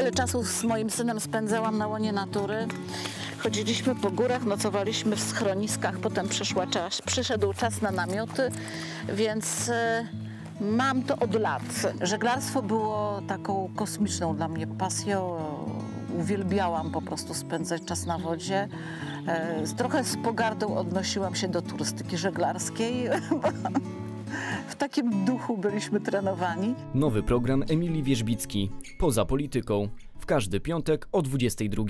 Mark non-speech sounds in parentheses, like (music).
Wiele czasu z moim synem spędzałam na łonie natury. Chodziliśmy po górach, nocowaliśmy w schroniskach, potem czas, przyszedł czas na namioty, więc e, mam to od lat. Żeglarstwo było taką kosmiczną dla mnie pasją. Uwielbiałam po prostu spędzać czas na wodzie. E, Trochę z pogardą odnosiłam się do turystyki żeglarskiej. (laughs) takim duchu byliśmy trenowani. Nowy program Emilii Wierzbicki. Poza polityką. W każdy piątek o 22.